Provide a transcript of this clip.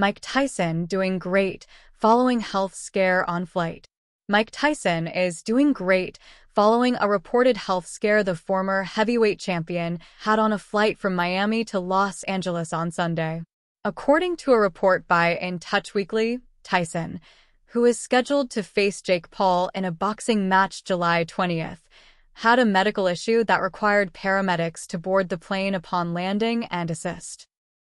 Mike Tyson doing great following health scare on flight. Mike Tyson is doing great following a reported health scare the former heavyweight champion had on a flight from Miami to Los Angeles on Sunday. According to a report by In Touch Weekly, Tyson, who is scheduled to face Jake Paul in a boxing match July 20th, had a medical issue that required paramedics to board the plane upon landing and assist.